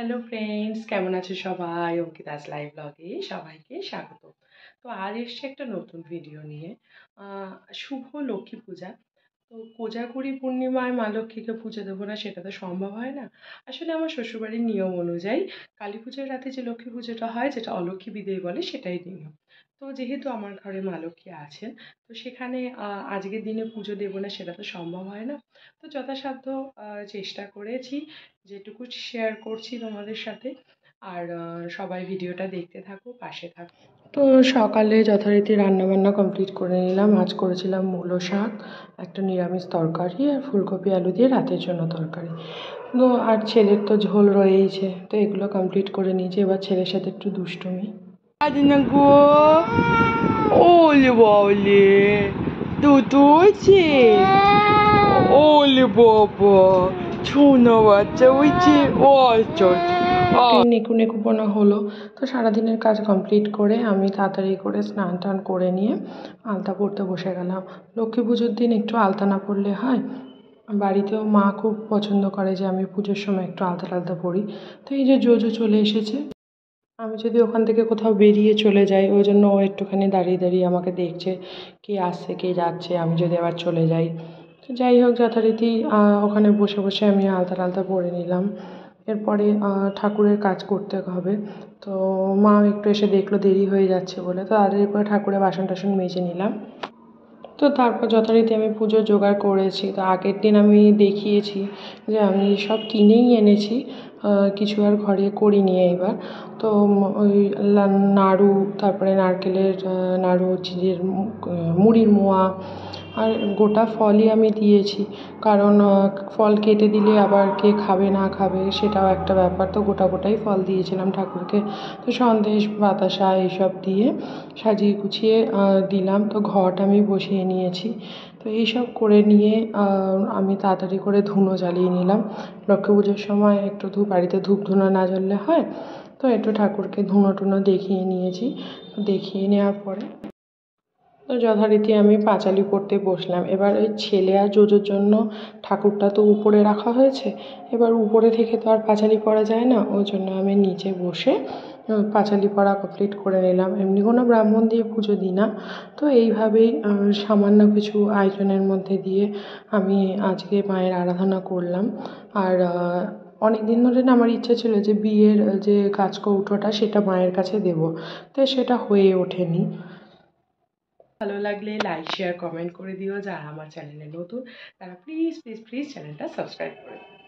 Hello friends কেমন আছে সবাই? অঙ্কিতাস লাইভ ব্লগে সবাইকে স্বাগত। তো আর এসছে একটা নতুন ভিডিও নিয়ে। শুভ লক্ষ্মী পূজা। তো কোজাগরি পূর্ণিমায় মা লক্ষ্মীকে পুজো দেবো না সেটা তো সম্ভব হয় না। আসলে আমার শ্বশুরবাড়ির নিয়ম অনুযায়ী কালী পুজোর রাতে যে লক্ষ্মী পুজোটা হয়, যেটা অলক্ষ্মী বিদেয় বলে সেটাই নিয়ম। তো যেহেতু আমার ঘরে মা লক্ষ্মী আছেন, তো সেখানে আজকের দিনে পুজো দেবো না সেটা তো সম্ভব হয় না। তো যথাসাধ্য চেষ্টা করেছি, যেটুকু শেয়ার করছি তোমাদের সাথে। আর সবাই ভিডিওটা দেখতে থাকো, পাশে থাকো। তো সকালে যথারীতি রান্নাবান্না কমপ্লিট করে নিলাম আজ করেছিলাম মূলো শাক, একটা নিরামিষ তরকারি আর ফুলকপি, আলু দিয়ে রাতের জন্য তরকারি তো আর ছেলের তো ঝোল রয়েইছে, তো এগুলো কমপ্লিট করে নিয়েছি এবার ছেলের সাথে একটু দুষ্টুমি. Oley baba. Çuna বাচ্চা উইচি ও চল একটু নেকু নেকুপনা হলো, তো সারাদিনের কাজ কমপ্লিট করে আমি তাড়াতাড়ি করে স্নান টান করে নিয়ে আলতা পরতে বসে গেলাম। লক্ষ্মী পুজোর দিন একটু আলতা না পরলে হয়? বাড়িতেও মা খুব পছন্দ করে যে আমি পুজোর সময় একটু আলতা টালতা পরি। তো এই যে জোজো চলে এসেছে, আমি যদি ওখান থেকে কোথাও বেরিয়ে চলে যাই, ওই জন্য ও একটুখানি দাঁড়িয়ে দাঁড়িয়ে আমাকে দেখছে, কে আসছে, কে যাচ্ছে, আমি যদি আবার চলে যাই। তো যাই হোক, যথারীতি ওখানে বসে বসে আমি আলতা টালতা পরে নিলাম। এরপরে ঠাকুরের কাজ করতে হবে। তো মা একটু এসে দেখল দেরি হয়ে যাচ্ছে বলে। তো তাড়াতাড়ি করে ঠাকুরের বাসন টাসন মেজে নিলাম। তো তারপর যথারীতি আমি পুজোর জোগাড় করেছি। তো আগের দিন আমি দেখিয়েছি যে আমি সব কিনেই এনেছি কিছু আর ঘরে করিনি এইবার। তো ওই নাড়ু, তারপরে নারকেলের নাড়ু চিড়ের মুড়ির মোয়া, আর গোটা ফলই আমি দিয়েছি। কারণ ফল কেটে দিলে আবার কে খাবে না খাবে সেটাও একটা ব্যাপার। তো গোটা গোটাই ফল দিয়েছিলাম ঠাকুরকে। তো সন্দেশ, বাতাসা এইসব দিয়ে সাজিয়ে গুছিয়ে দিলাম। তো ঘট আমি বসিয়ে নিয়েছি। তো এইসব করে নিয়ে আমি তাড়াতাড়ি করে ধুনো জ্বালিয়ে নিলাম। লক্ষ্মী পুজোর সময় একটু ধূপ, বাড়িতে ধূপ ধুনো না জ্বললে হয়। তো একটু ঠাকুরকে ধুনো টুনো দেখিয়ে নিয়েছি। দেখিয়ে নেওয়ার পরে তো যথারীতি আমি পাঁচালি পড়তে বসলাম। এবার ওই ছেলে আর জোজোর জন্য ঠাকুরটা তো উপরে রাখা হয়েছে। এবার উপরে থেকে তো আর পাঁচালি পড়া যায় না। ওই জন্য আমি নিচে বসে পাঁচালি পড়া কমপ্লিট করে নিলাম। এমনি কোনো ব্রাহ্মণ দিয়ে পুজো দিই না। তো এইভাবেই সামান্য কিছু আয়োজনের মধ্যে দিয়ে আমি আজকে মায়ের আরাধনা করলাম। আর অনেক দিন ধরে না আমার ইচ্ছা ছিল যে বিয়ের যে যে কাজকৌটোটা সেটা মায়ের কাছে দেবো। তো সেটা হয়ে ওঠেনি। ভালো লাগলে লাইক শেয়ার কমেন্ট করে দিও যারা আমার চ্যানেলে নতুন, তারা প্লিজ প্লিজ প্লিজ চ্যানেলটা সাবস্ক্রাইব করে দিও।